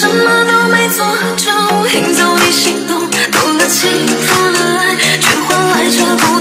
什么都没做就赢走你心动动了情负了爱却换来这不